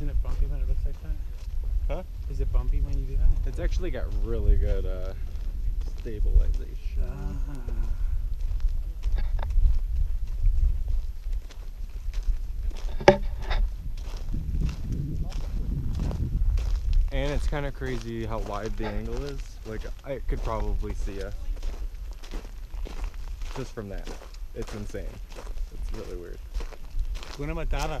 Isn't it bumpy when it looks like that? Huh? Is it bumpy when you do that? It's actually got really good uh, stabilization. Uh-huh. And it's kind of crazy how wide the angle is. Like, I could probably see us. Just from that. It's insane. It's really weird. Una matada.